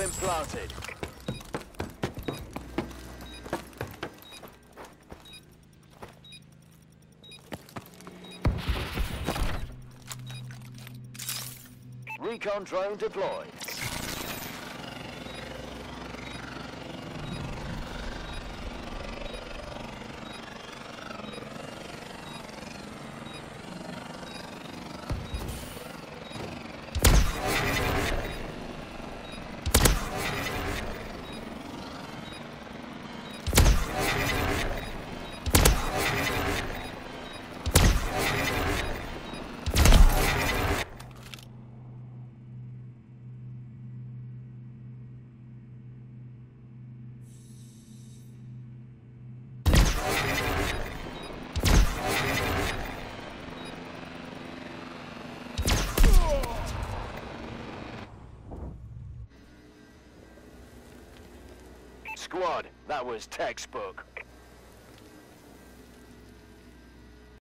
been planted. Recon drone deployed. Squad, that was textbook.